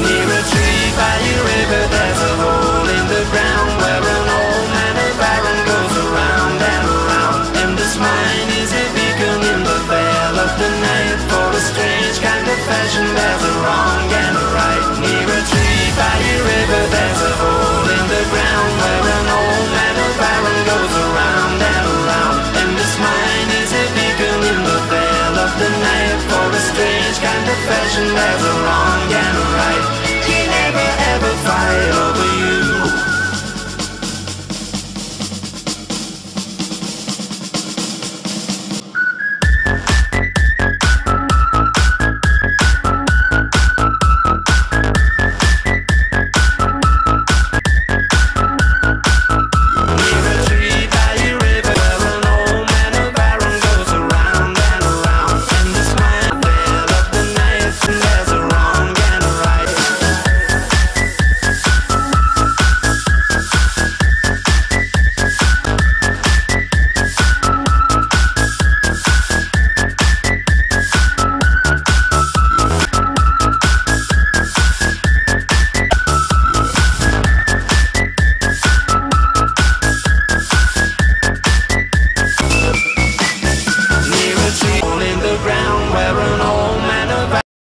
nearer a tree. passion, never wrong and right.